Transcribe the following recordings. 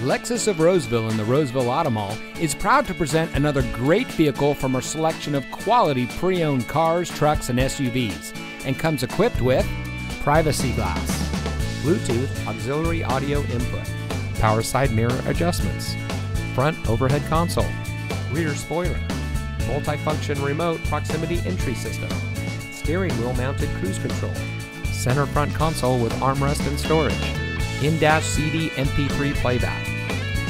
Lexus of Roseville in the Roseville Auto Mall is proud to present another great vehicle from our selection of quality pre owned cars, trucks, and SUVs, and comes equipped with privacy glass, Bluetooth auxiliary audio input, power side mirror adjustments, front overhead console, rear spoiler, multifunction remote proximity entry system, steering wheel mounted cruise control, center front console with armrest and storage, in-dash CD MP3 playback,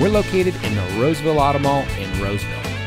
We're located in the Roseville Auto Mall in Roseville.